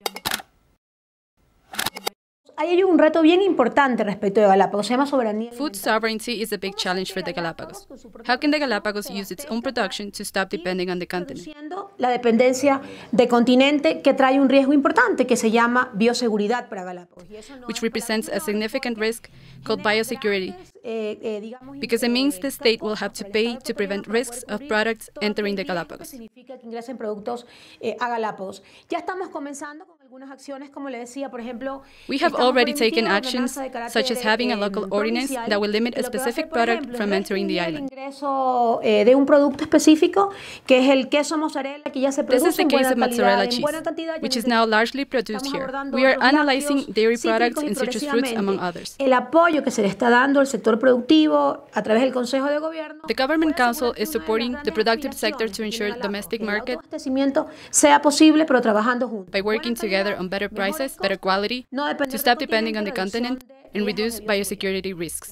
Yeah. Hay un reto bien importante respecto de Galápagos, se llama soberanía. Food sovereignty is a big challenge for the Galapagos. How can the Galapagos use its own production to stop depending on the continent? La dependencia de continente que trae un riesgo importante que se llama bioseguridad para Galápagos. Which represents a significant risk called biosecurity because it means the state will have to pay to prevent risks of products entering the Galapagos. Significa que ingresen productos a Galápagos. Ya estamos comenzando con algunas acciones, como le decía, por ejemplo, already taken actions such as having a local ordinance that will limit a specific product from entering the island. ingreso eh, de un producto específico, que es el queso mozzarella que ya se This is the case of mozzarella cheese, which is now largely produced here. We are analyzing dairy products and citrus fruits, among others. El apoyo que se le está dando al sector productivo a través del Consejo de Gobierno. The Government Council is que una de supporting the productive sector to ensure domestic Galápagos, que el market autoabastecimiento sea posible, pero trabajando juntos. by working together on better prices, better quality, to stop depending on the continent, and reduce biosecurity risks.